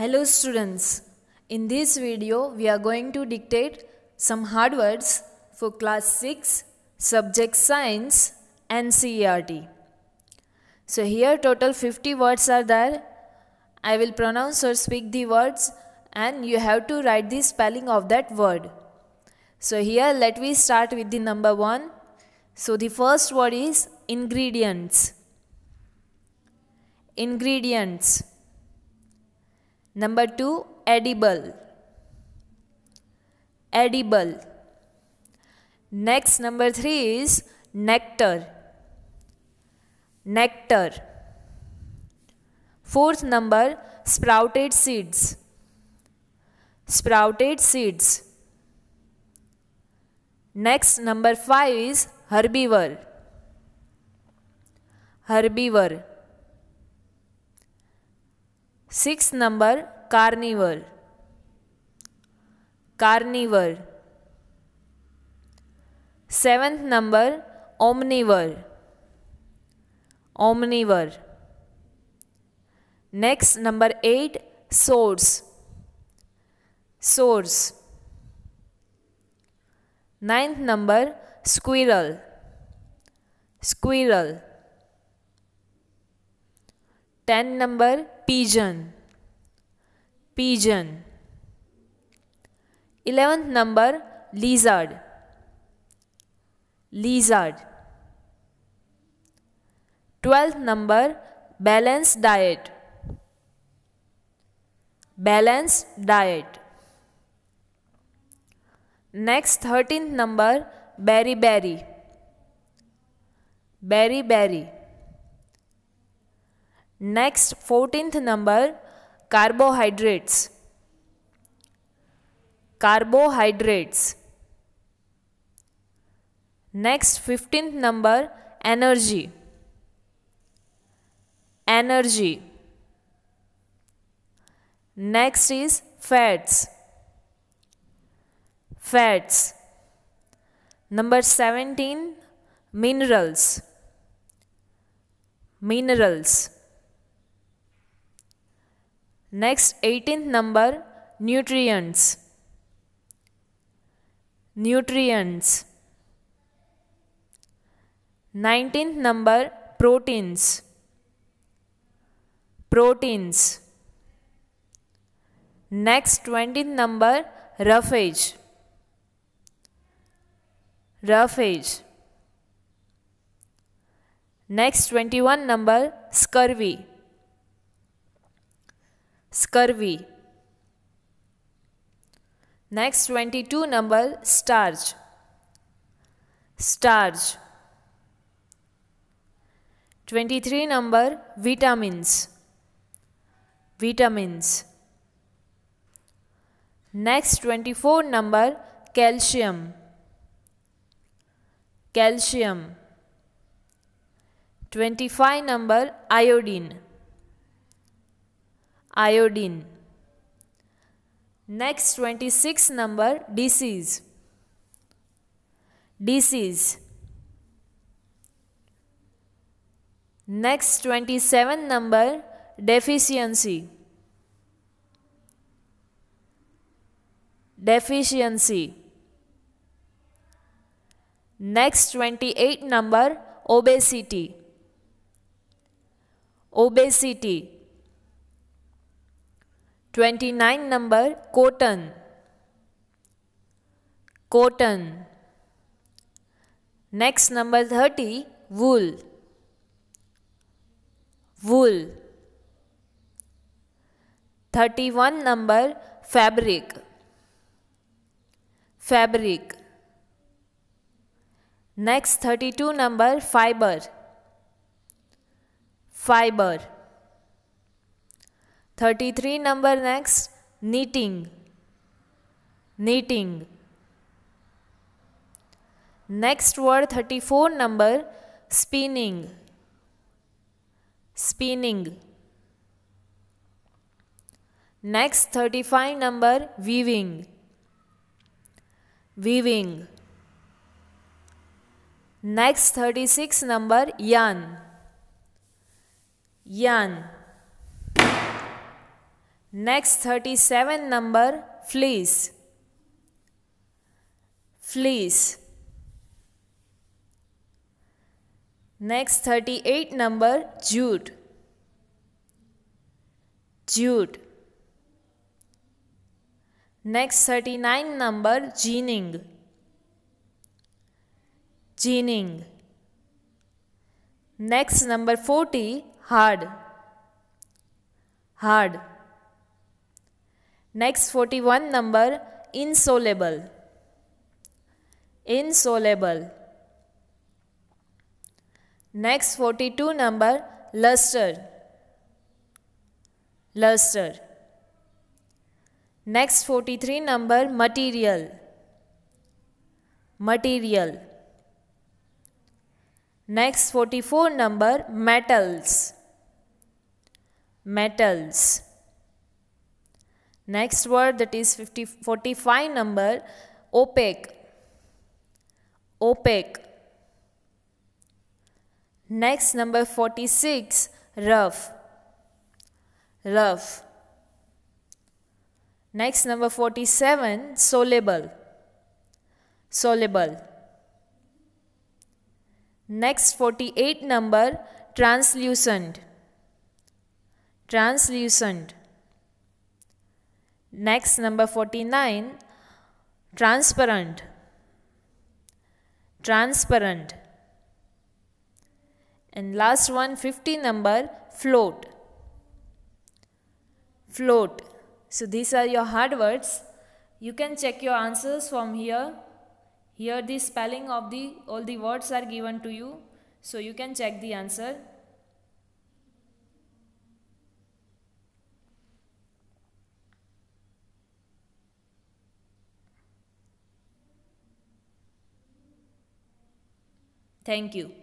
Hello students, in this video we are going to dictate some hard words for class 6 subject science NCERT. So here total 50 words are there. I will pronounce or speak the words and you have to write the spelling of that word. So here let me start with the number 1. So the first word is ingredients. Ingredients. Number 2 edible. Edible. Next number 3 is nectar. Nectar. Fourth number sprouted seeds. Sprouted seeds. Next number 5 is herbivore. Herbivore. Sixth number carnivore. Carnivore. Seventh number omnivore. Omnivore. Next number 8 source. Source. Ninth number squirrel. Squirrel. Ten number pigeon. Pigeon. Eleventh number lizard. Lizard. Twelfth number balanced diet. Balanced diet. Next 13th number beriberi. Berry berry. Next 14th number carbohydrates. Carbohydrates. Next 15th number energy. Energy. Next is fats. Fats. Number 17 minerals. Minerals. Next 18th number nutrients. Nutrients. 19th number proteins. Proteins. Next 20th number roughage. Roughage. Next 21 number scurvy. Scurvy. Next 22 number starch. Starch. 23 number vitamins. Vitamins. Next 24 number calcium. Calcium. 25 number iodine. Iodine. Next 26 number disease. Disease. Next 27 number deficiency. Deficiency. Next 28 number obesity. Obesity. 29 number cotton. Cotton. Next number 30 wool. Wool. 31 number fabric. Fabric. Next 32 number fiber. Fiber. 33 number next knitting. Knitting. Next word 34 number spinning. Spinning. Next 35 number weaving. Weaving. Next 36 number yarn. Yarn. Next 37 number fleece. Fleece. Next 38 number jute. Jute. Next 39 number ginning. Ginning. Next number 40 hard. Hard. Next 41 number insoluble. Insoluble. Next 42 number luster. Luster. Next 43 number material. Material. Next 44 number metals. Metals. Next word that is 50, 45 number opaque. Opaque. Next number 46 rough. Rough. Next number 47 soluble. Soluble. Next 48 number translucent. Translucent. Next, number 49, transparent. Transparent. And last one, 50 number, float. Float. So these are your hard words. You can check your answers from here. Here the spelling of the all the words are given to you. So you can check the answer. Thank you.